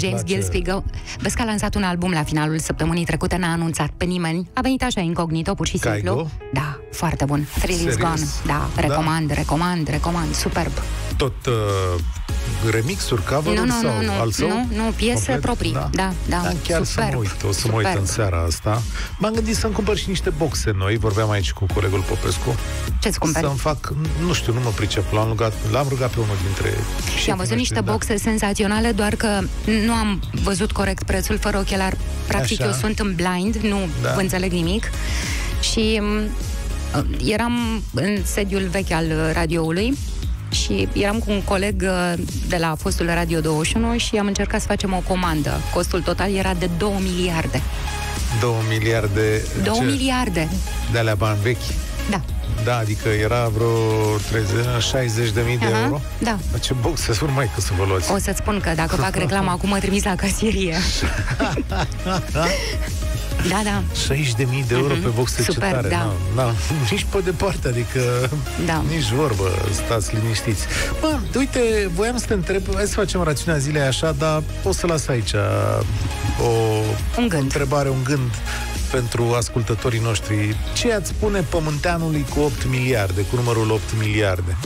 James Gillespie. Vezi că a lansat un album la finalul săptămânii trecute, n-a anunțat pe nimeni. A venit așa incognito, pur și simplu. Caigo? Da, foarte bun. Thrill is Serios? gone. Da, recomand, da. recomand, recomand. Superb. Tot uh, remixuri, cover Nu, nu, sau nu, nu, al său? nu, nu, piese Complet? proprii. Da, da, da chiar să superb, mă uit, o să mă uit superb. în seara asta. M-am gândit să-mi cumpăr și niște boxe noi, vorbeam aici cu colegul Popescu. Ce-ți cumperi? Să-mi fac, nu știu, nu mă pricep, l-am rugat, l-am rugat pe unul dintre Și am văzut niște da. boxe senzaționale, doar că nu am văzut corect prețul fără ochelari. Practic, Așa. eu sunt în blind, nu Da. da. înțeleg nimic. Și m, eram în sediul vechi al uh, radioului și eram cu un coleg uh, de la fostul Radio 21 și am încercat să facem o comandă. Costul total era de 2 miliarde. 2 miliarde 2 ce? miliarde! de alea bani vechi. Da. Da, adică era vreo 30, 60 de mii de Aha, euro. Da. Dar ce boxe sunt mai că să vă luați? O să-ți spun că dacă fac reclamă acum, mă trimis la casierie. da, da. 60 de mii de euro Mhm. pe boxe ce Super, tare. da. Na, na, nici pe departe, adică Da. nici vorbă, stați liniștiți. Bă, uite, voiam să te întreb, hai să facem rațiunea zilei așa, dar o să las aici o Un gând. întrebare, un gând pentru ascultătorii noștri. Ce ați spune pământeanului cu 8 miliarde, cu numărul 8 miliarde?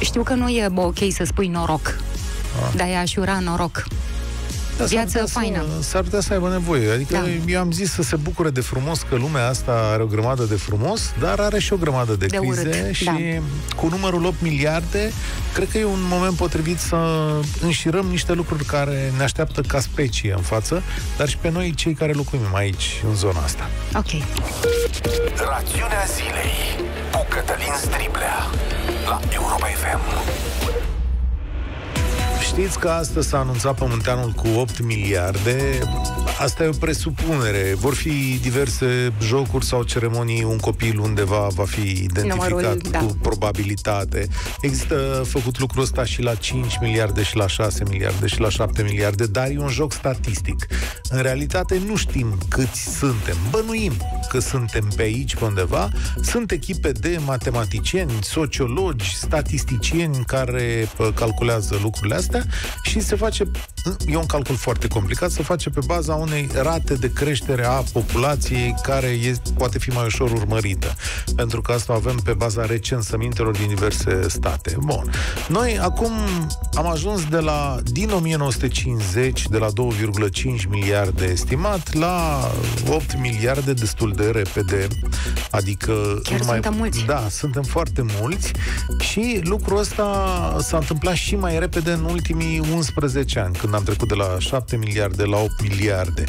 Știu că nu e bă, ok să spui noroc, Ah. dar i-aș ura noroc. Da, s-ar Viață putea faină. Să, s-ar putea să aibă nevoie. Adică Da. eu am zis să se bucure de frumos, că lumea asta are o grămadă de frumos, dar are și o grămadă de, De crize urât, și da. cu numărul 8 miliarde, cred că e un moment potrivit să înșirăm niște lucruri care ne așteaptă ca specie în față, dar și pe noi, cei care locuim aici, în zona asta. Ok. Rațiunea zilei cu Cătălin Striblea la Europa FM. Știți că astăzi s-a anunțat Pământeanul cu 8 miliarde. Asta e o presupunere. Vor fi diverse jocuri sau ceremonii. Un copil undeva va fi identificat Numărul, da. cu probabilitate. Există făcut lucrul ăsta și la 5 miliarde, și la 6 miliarde, și la 7 miliarde, dar e un joc statistic. În realitate nu știm câți suntem. Bănuim că suntem pe aici, pe undeva. Sunt echipe de matematicieni, sociologi, statisticieni care pă, calculează lucrurile astea și se face, e un calcul foarte complicat, se face pe baza unei rate de creștere a populației care este, poate fi mai ușor urmărită. Pentru că asta o avem pe baza recensămintelor din diverse state. Bun. Noi acum am ajuns de la, din 1950, de la 2,5 miliarde estimat, la 8 miliarde destul de repede. Adică... Chiar în suntem mulți. Da, suntem foarte mulți și lucrul ăsta s-a întâmplat și mai repede în ultimii 11 ani, când am trecut de la 7 miliarde la 8 miliarde.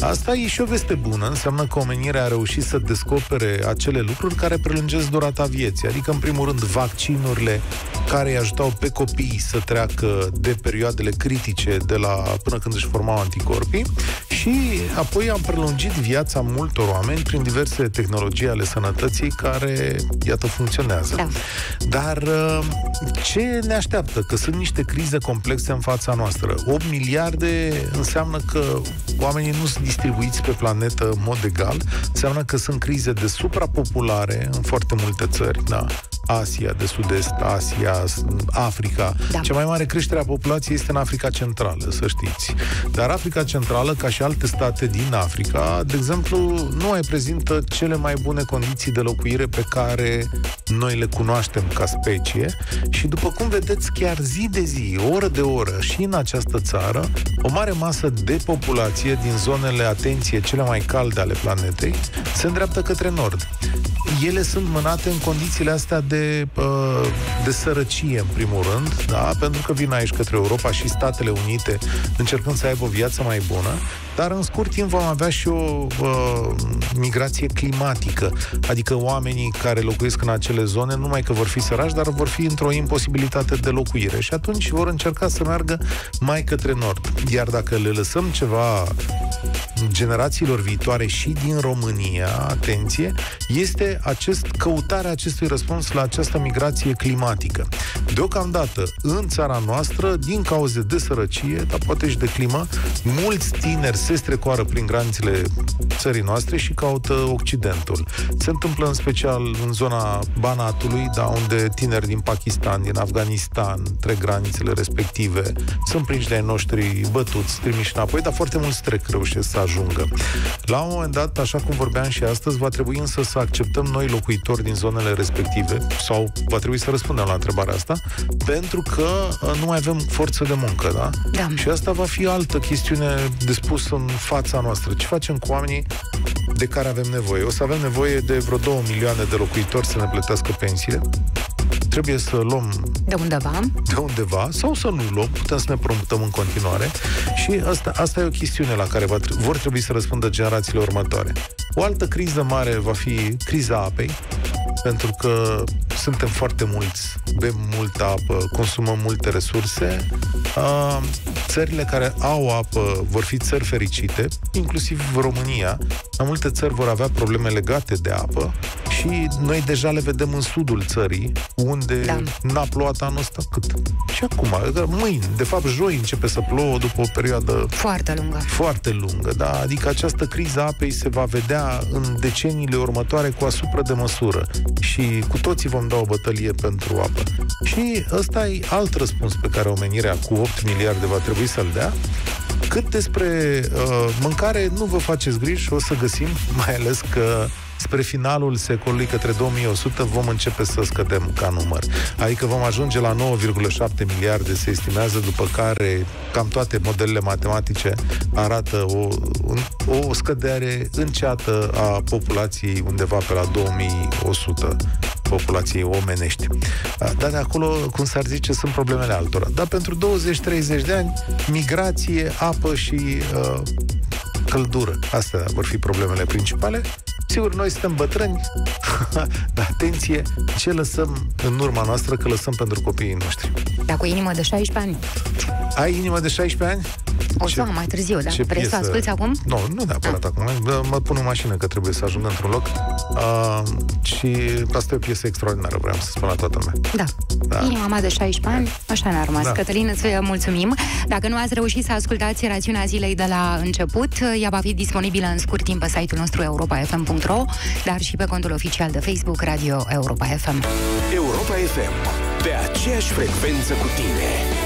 Asta e și o veste bună, înseamnă că omenirea a reușit să descopere acele lucruri care prelungesc durata vieții, adică în primul rând vaccinurile care îi ajutau pe copii să treacă de perioadele critice de la până când își formau anticorpii și apoi am prelungit viața multor oameni prin diverse tehnologii ale sănătății care, iată, funcționează. Da. Dar uh, ce ne așteaptă? Că sunt niște crize complexe în fața noastră. 8 miliarde înseamnă că oamenii nu sunt distribuiți pe planetă în mod egal, înseamnă că sunt crize de suprapopulare în foarte multe țări, da. Asia de Sud-Est, Asia, Africa. Da. Cea mai mare creștere a populației este în Africa Centrală, să știți. Dar Africa Centrală, ca și alte state din Africa, de exemplu, nu mai prezintă cele mai bune condiții de locuire pe care noi le cunoaștem ca specie și după cum vedeți, chiar zi de zi, oră de oră și în această țară, o mare masă de populație din zonele, atenție, cele mai calde ale planetei, se îndreaptă către nord. Ele sunt mânate în condițiile astea de, uh, de sărăcie, în primul rând, da? pentru că vin aici către Europa și Statele Unite încercând să aibă o viață mai bună, dar în scurt timp vom avea și o uh, migrație climatică, adică oamenii care locuiesc în acele zone, nu numai că vor fi săraci, dar vor fi într-o imposibilitate de locuire și atunci vor încerca să meargă mai către nord. Iar dacă le lăsăm ceva generațiilor viitoare și din România, atenție, este acest, căutarea acestui răspuns la această migrație climatică. Deocamdată, în țara noastră, din cauze de sărăcie, dar poate și de climă, mulți tineri se strecoară prin granițele țării noastre și caută Occidentul. Se întâmplă în special în zona Banatului, da, unde tineri din Pakistan, din Afganistan, trec granițele respective, sunt prinși de ai noștri bătuți, trimiși înapoi, dar foarte mulți trec, reușesc să ajungă. La un moment dat, așa cum vorbeam și astăzi, va trebui însă să acceptăm noi locuitori din zonele respective, sau va trebui să răspundem la întrebarea asta, pentru că uh, nu mai avem forță de muncă, da? Da. Și asta va fi altă chestiune de spus în fața noastră. Ce facem cu oamenii de care avem nevoie? O să avem nevoie de vreo 2 milioane de locuitori să ne plătească pensiile. Trebuie să luăm De undeva. de undeva sau să nu luăm, putem să ne promutăm în continuare și asta, asta e o chestiune la care va, tre- vor trebui să răspundă generațiile următoare. O altă criză mare va fi criza apei, pentru că suntem foarte mulți, bem multă apă, consumăm multe resurse. Uh, țările care au apă vor fi țări fericite, inclusiv România. Mai multe țări vor avea probleme legate de apă și noi deja le vedem în sudul țării, unde Da. n-a plouat anul ăsta cât. Și acum, adică mâini, de fapt joi începe să plouă după o perioadă Foarte lungă. foarte lungă, da? Adică această criză a apei se va vedea în deceniile următoare cu asupra de măsură și cu toții vom da o bătălie pentru apă. Și ăsta e alt răspuns pe care omenirea cu 8 miliarde va trebui să-l dea. Cât despre uh, mâncare, nu vă faceți griji, o să găsim, mai ales că spre finalul secolului, către 2100, vom începe să scădem ca număr. Adică vom ajunge la 9,7 miliarde, se estimează, după care cam toate modelele matematice arată o, o scădere înceată a populației undeva pe la 2100 populației omenești. Dar de acolo, cum s-ar zice, sunt problemele altora. Dar pentru 20-30 de ani, migrație, apă și uh, căldură. Astea vor fi problemele principale. Sigur, noi suntem bătrâni, dar atenție, ce lăsăm în urma noastră, că lăsăm pentru copiii noștri. Dar cu inimă de 16 ani. Ai inimă de 16 ani? O Ce- să mai târziu, da? ce Vrei să piesă? asculti acum? Nu, nu neapărat acum. Mă- Mă pun în mașină că trebuie să ajung într-un loc. Uh, și asta e o piesă extraordinară, vreau să spun la toată lumea. Da. Da. da. Inima mea de 16 ani, așa ne-a rămas. Da. Da. Cătălin, îți mulțumim. Dacă nu ați reușit să ascultați rațiunea zilei de la început, ea va fi disponibilă în scurt timp pe site-ul nostru europa.fm.ro, dar și pe contul oficial de Facebook Radio Europa FM. Europa FM. Pe aceeași frecvență cu tine.